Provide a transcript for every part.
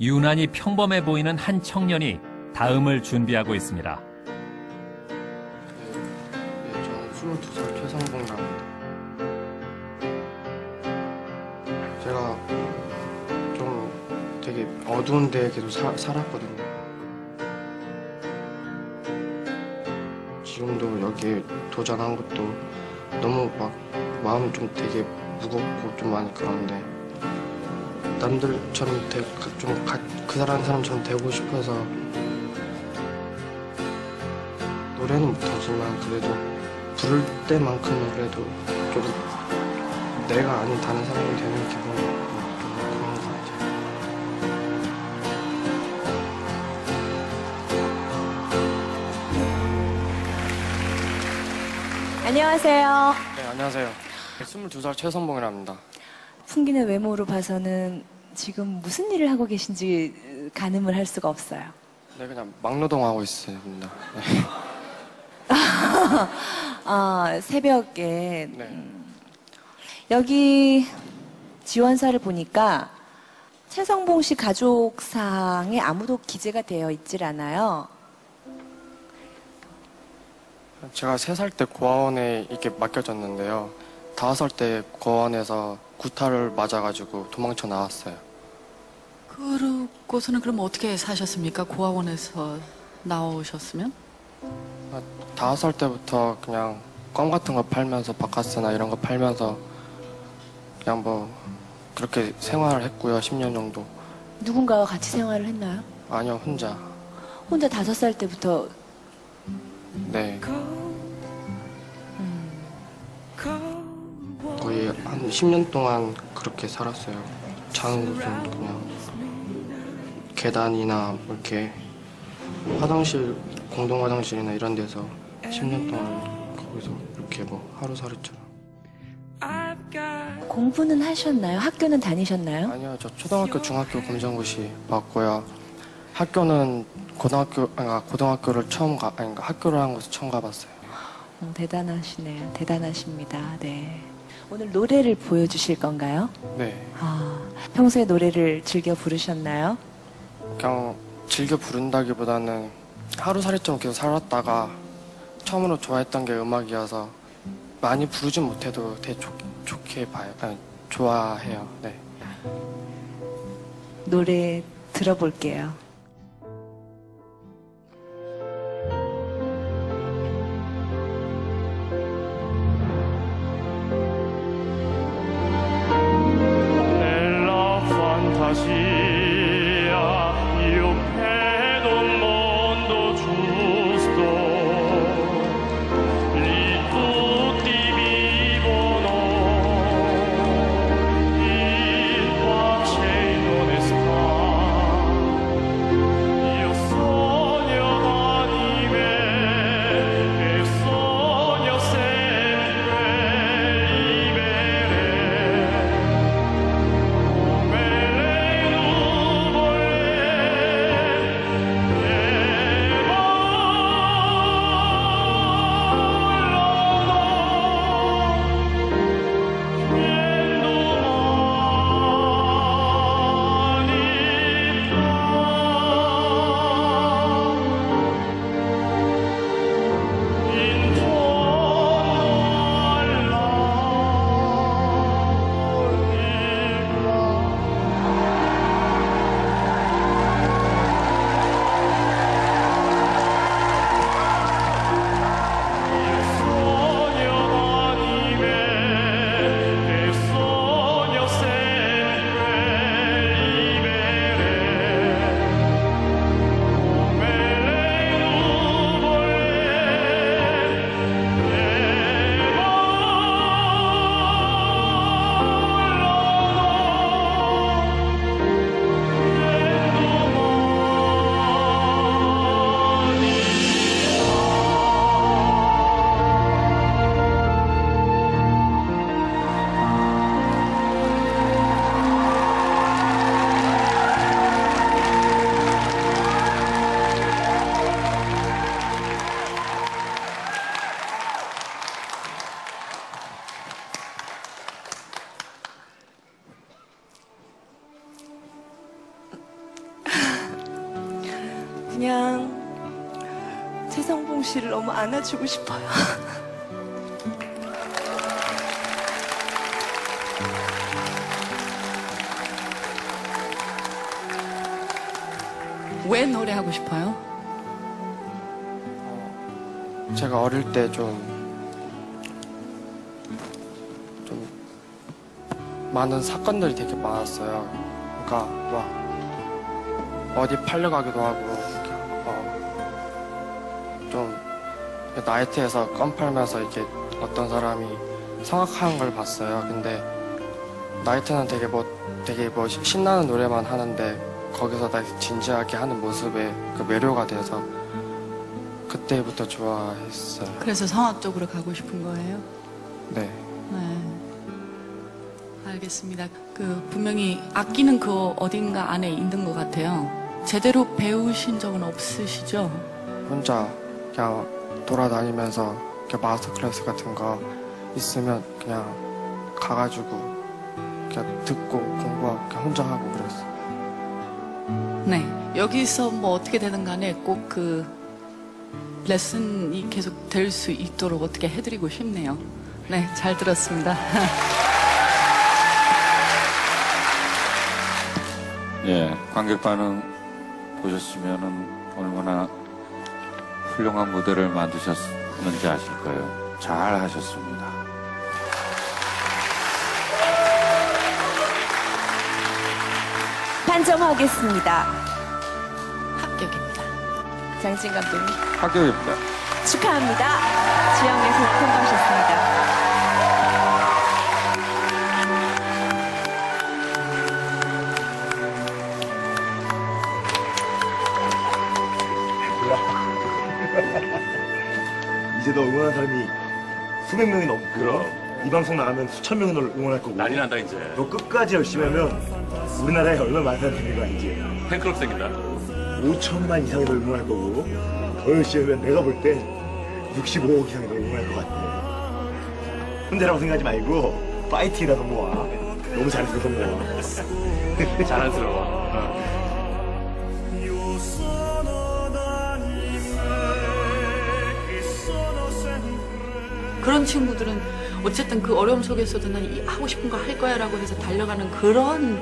유난히 평범해 보이는 한 청년이 다음을 준비하고 있습니다. 네, 저는 22살 최성봉이라고 합니다. 제가 좀 되게 어두운 데에 계속 사- 살았거든요. 지금도 여기에 도전한 것도 너무 막 마음이 좀 되게 무겁고 좀 많이 그런데 남들처럼 되, 좀그 사람처럼 되고 싶어서 노래는 못하지만 그래도 부를 때만큼은 그래도 좀 내가 아닌 다른 사람이 되는 기분이 좀. 안녕하세요. 네, 안녕하세요. 22살 최선봉이랍니다. 풍기는 외모로 봐서는 지금 무슨 일을 하고 계신지 가늠을 할 수가 없어요. 네, 그냥 막노동하고 있습니다. 네. 아, 새벽에 네. 여기 지원사를 보니까 최성봉 씨 가족상에 아무도 기재가 되어 있질 않아요. 제가 3살 때 고아원에 이렇게 맡겨졌는데요. 5살 때 고아원에서 구타를 맞아가지고 도망쳐 나왔어요. 그러고서는 그럼 어떻게 사셨습니까? 고아원에서 나오셨으면? 다섯 살 때부터 그냥 껌 같은 거 팔면서 바카스나 이런 거 팔면서 그냥 뭐 그렇게 생활을 했고요. 10년 정도. 누군가와 같이 생활을 했나요? 아니요, 혼자. 혼자 다섯 살 때부터 네. 거의 한 10년 동안 그렇게 살았어요. 자는 곳은 그냥 계단이나 뭐 이렇게 화장실, 공동 화장실이나 이런 데서 10년 동안 거기서 이렇게 뭐 하루살이처럼. 공부는 하셨나요? 학교는 다니셨나요? 아니요, 저 초등학교, 중학교 검정고시 봤고요. 학교는 고등학교, 아니, 고등학교를 처음 가, 아니, 학교를 한 곳을 처음 가봤어요. 어, 대단하시네요. 대단하십니다. 네. 오늘 노래를 보여주실 건가요? 네. 아, 평소에 노래를 즐겨 부르셨나요? 그냥 즐겨 부른다기보다는 하루살이처럼 계속 살았다가 처음으로 좋아했던 게 음악이어서 많이 부르진 못해도 되게 좋, 좋게 봐요. 아니, 좋아해요. 네. 노래 들어볼게요. 그냥 최성봉 씨를 너무 안아주고 싶어요. 왜 노래하고 싶어요? 제가 어릴 때 좀 좀 많은 사건들이 되게 많았어요. 그러니까 막 어디 팔려가기도 하고 나이트에서 껌 팔면서 이렇게 어떤 사람이 성악하는 걸 봤어요. 근데 나이트는 되게 뭐 되게 뭐 시- 신나는 노래만 하는데 거기서 다 진지하게 하는 모습에 그 매료가 돼서 그때부터 좋아했어요. 그래서 성악 쪽으로 가고 싶은 거예요? 네. 네. 알겠습니다. 그 분명히 악기는 그 어딘가 안에 있는 것 같아요. 제대로 배우신 적은 없으시죠? 혼자 그냥 돌아다니면서 이렇게 마스터 클래스 같은 거 있으면 그냥 가가지고 그냥 듣고 공부하고 그냥 혼자 하고 그랬어요. 네. 여기서 뭐 어떻게 되든 간에 꼭 그 레슨이 계속 될 수 있도록 어떻게 해드리고 싶네요. 네, 잘 들었습니다. 예, 관객 반응 보셨으면은 얼마나 훌륭한 무대를 만드셨는지 아실 거예요. 잘 하셨습니다. 판정하겠습니다. 합격입니다. 장진 감독님 합격입니다. 축하합니다. 지영에서 통과하셨습니다. 이제 너 응원하는 사람이 수백 명이 넘고 이 방송 나가면 수천 명이 널 응원할 거고. 난리 난다 이제. 너 끝까지 열심히 하면 우리나라에 얼마나 많은 사람이 되는 거야 이제 팬클럽 생긴다. 5천만 이상이 널 응원할 거고. 더 열심히 하면 내가 볼 때 65억 이상이 널 응원할 것 같아. 혼자라고 생각하지 말고 파이팅이라도 모아 너무 잘했어서 모아 자랑스러워. 어. 그런 친구들은 어쨌든 그 어려움 속에서도 난 이- 하고 싶은 거 할 거야 라고 해서 달려가는 그런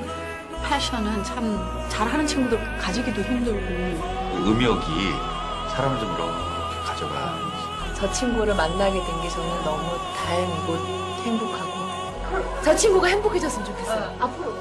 패션은 참 잘하는 친구들 가지기도 힘들고 음역이 사람을 좀 이렇게 가져가. 저 친구를 만나게 된 게 저는 너무 다행이고 행복하고 저 친구가 행복해졌으면 좋겠어요. 앞으로